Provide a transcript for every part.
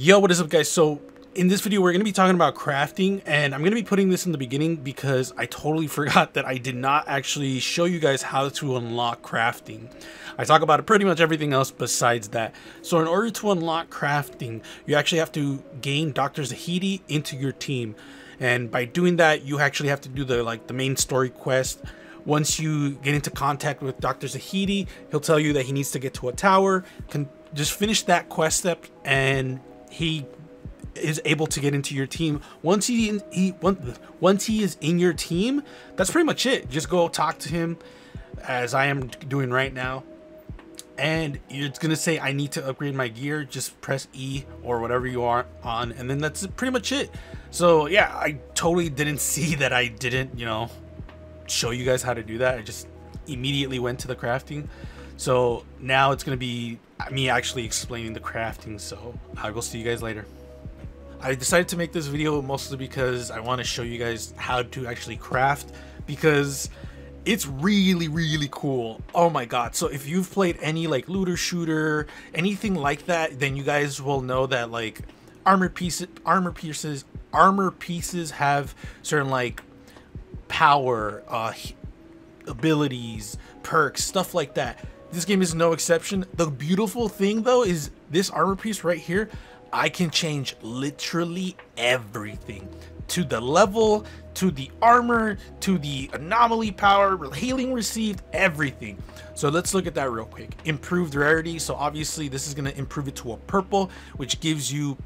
Yo, what is up guys? So in this video, we're going to be talking about crafting and I'm going to be putting this in the beginning because I totally forgot that I did not actually show you guys how to unlock crafting. I talk about pretty much everything else besides that. So in order to unlock crafting, you actually have to gain Dr. Zahedi into your team. And by doing that, you actually have to do the like the main story quest. Once you get into contact with Dr. Zahedi, he'll tell you that he needs to get to a tower, can just finish that quest step and he is able to get into your team. Once he he once he is in your team that's pretty much it. Just go talk to him as i am doing right now. And it's gonna say i need to upgrade my gear. Just press e or whatever you are on. And then that's pretty much it. So yeah i totally didn't see that i didn't you know show you guys how to do that. I just immediately went to the crafting so now it's gonna be me actually explaining the crafting so i will see you guys later. I decided to make this video mostly because I want to show you guys how to actually craft because it's really really cool. Oh my god. So if you've played any like looter shooter anything like that then you guys will know that like armor pieces armor pieces armor pieces have certain like power uh abilities perks stuff like that this game is no exception the beautiful thing though is this armor piece right here I can change literally everything to the level, to the armor, to the anomaly power, healing received, everything. So let's look at that real quick. Improved rarity. So obviously this is going to improve it to a purple, which gives you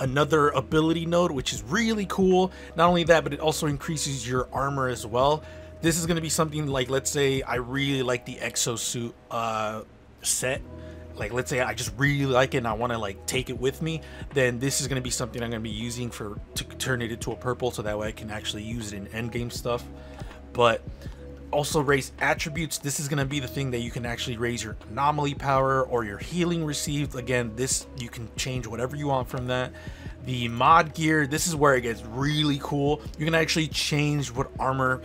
another ability node, which is really cool. Not only that, but it also increases your armor as well. This is going to be something like, let's say I really like the exosuit uh, set like let's say I just really like it and I want to like take it with me, then this is going to be something I'm going to be using for to turn it into a purple so that way I can actually use it in end game stuff. But also raise attributes. This is going to be the thing that you can actually raise your anomaly power or your healing received. Again, this you can change whatever you want from that. The mod gear, this is where it gets really cool. You can actually change what armor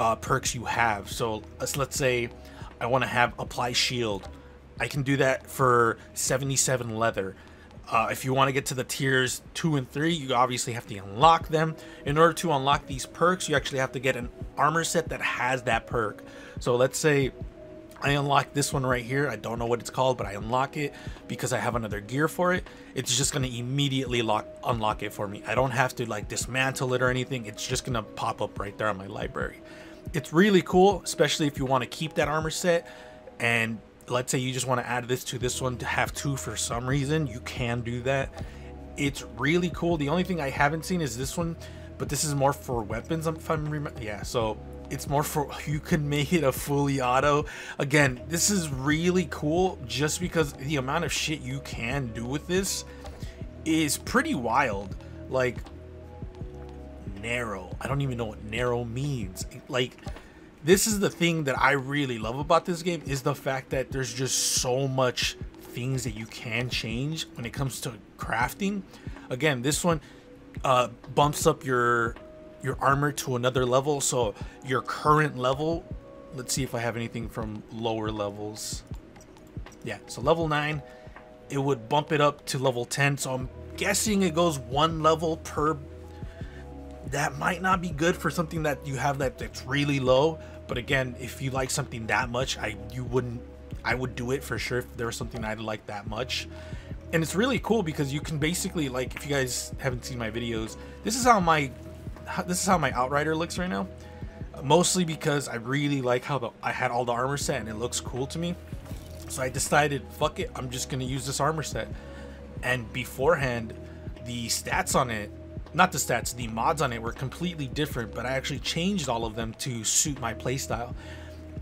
uh, perks you have. So let's, let's say I want to have apply shield I can do that for 77 leather. Uh, if you want to get to the tiers 2 and 3, you obviously have to unlock them. In order to unlock these perks, you actually have to get an armor set that has that perk. So let's say I unlock this one right here. I don't know what it's called, but I unlock it because I have another gear for it. It's just going to immediately lock unlock it for me. I don't have to like dismantle it or anything. It's just going to pop up right there on my library. It's really cool, especially if you want to keep that armor set and let's say you just want to add this to this one to have two for some reason, you can do that. It's really cool. The only thing I haven't seen is this one, but this is more for weapons. If I'm remember, yeah. So it's more for you can make it a fully auto. Again, this is really cool just because the amount of shit you can do with this is pretty wild. Like narrow. I don't even know what narrow means. Like this is the thing that I really love about this game is the fact that there's just so much things that you can change when it comes to crafting. Again, this one uh, bumps up your your armor to another level. So your current level, let's see if I have anything from lower levels. Yeah, so level 9, it would bump it up to level 10. So I'm guessing it goes one level per that might not be good for something that you have that that's really low but again if you like something that much i you wouldn't i would do it for sure if there was something I'd like that much. And it's really cool because you can basically like if you guys haven't seen my videos this is how my this is how my outrider looks right now. Mostly because i really like how the i had all the armor set and it looks cool to me. So i decided fuck it i'm just gonna use this armor set. And beforehand the stats on it not the stats, the mods on it were completely different, but I actually changed all of them to suit my playstyle.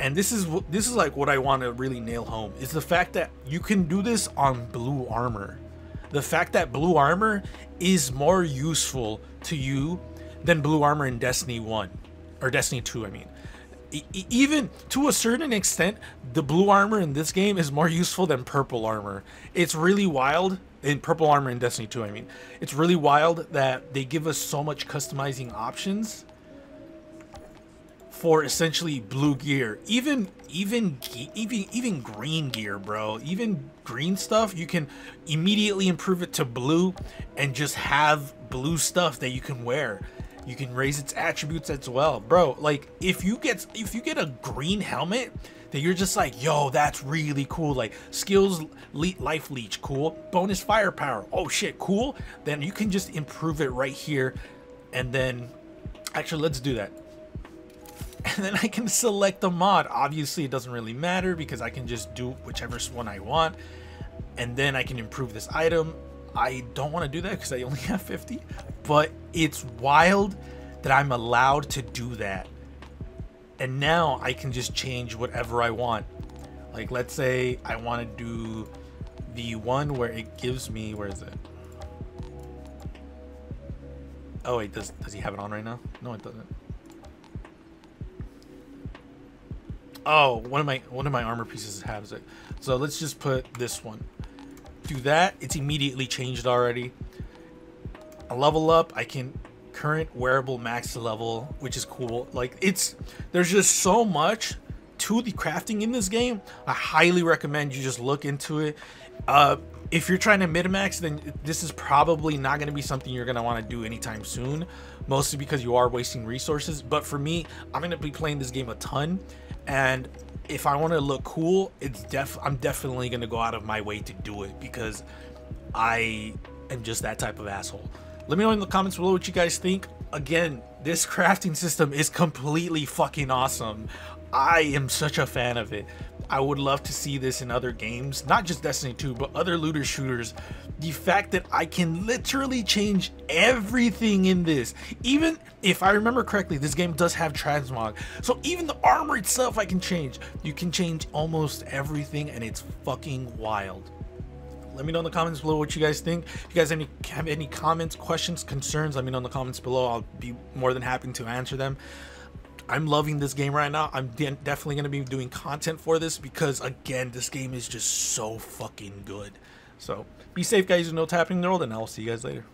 And this is this is like what I want to really nail home is the fact that you can do this on blue armor. The fact that blue armor is more useful to you than blue armor in Destiny 1 or Destiny 2, I mean. Even to a certain extent, the blue armor in this game is more useful than purple armor. It's really wild in purple armor in destiny 2 i mean it's really wild that they give us so much customizing options for essentially blue gear. Even even even even green gear, bro. Even green stuff, you can immediately improve it to blue and just have blue stuff that you can wear. You can raise its attributes as well, bro. Like if you get if you get a green helmet that you're just like, yo, that's really cool. Like skills, le life leech, cool. Bonus firepower, oh shit, cool. Then you can just improve it right here, and then actually let's do that and then I can select the mod. Obviously, it doesn't really matter because I can just do whichever one I want, and then I can improve this item. I don't want to do that because I only have 50, but it's wild that I'm allowed to do that. And now I can just change whatever I want. Like, let's say I want to do the one where it gives me, where is it? Oh wait, does, does he have it on right now? No, it doesn't. Oh, one of my one of my armor pieces has it. So let's just put this one. Do that. It's immediately changed already. I level up, I can current wearable max level, which is cool. Like it's there's just so much to the crafting in this game. I highly recommend you just look into it. Uh, if you're trying to min-max, then this is probably not going to be something you're going to want to do anytime soon, mostly because you are wasting resources. But for me, I'm going to be playing this game a ton, and if I want to look cool, it's def I'm definitely gonna go out of my way to do it because I am just that type of asshole. Let me know in the comments below what you guys think. Again, this crafting system is completely fucking awesome. I am such a fan of it. I would love to see this in other games, not just Destiny 2, but other looter shooters. The fact that I can literally change everything in this, even if I remember correctly, this game does have transmog. So even the armor itself I can change. You can change almost everything and it's fucking wild. Let me know in the comments below what you guys think. If you guys any, have any comments, questions, concerns, let me know in the comments below. I'll be more than happy to answer them. I'm loving this game right now. I'm de definitely going to be doing content for this because, again, this game is just so fucking good. So, be safe, guys. You know what's happening in the world, and I'll see you guys later.